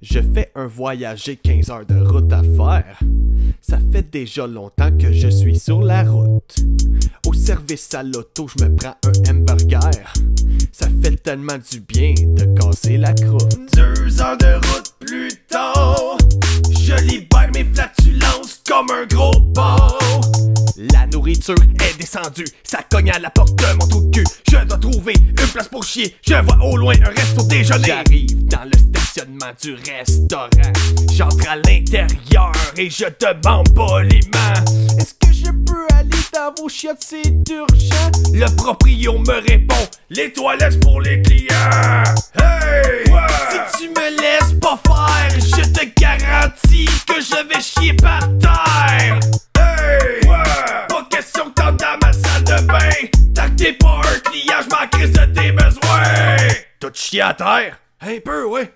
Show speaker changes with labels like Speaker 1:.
Speaker 1: Je fais un voyage, j'ai 15 heures de route à faire. Ça fait déjà longtemps que je suis sur la route. Au service à l'auto, je me prends un hamburger. Ça fait tellement du bien de casser la croûte.
Speaker 2: Deux heures de route plus tard, je libère mes flatulences comme un gros porc.
Speaker 1: La nourriture est descendue, ça cogne à la porte de mon trou de cul. Je dois trouver une place pour chier. Je vois au loin un resto déjeuner. J'arrive dans le du restaurant. J'entre à l'intérieur et je demande poliment Est-ce que je peux aller dans vos chiottes, c'est urgent?
Speaker 2: Le proprio me répond Les toilettes pour les clients. Hey!
Speaker 1: Si tu me laisses pas faire, je te garantis que je vais chier par terre.
Speaker 2: Hey! Pas question que t'entres dans ma salle de bain. Tant que t'es pas un client, je m'en crisse de tes besoins.
Speaker 1: Tout chier à terre?
Speaker 2: Un peu, ouais.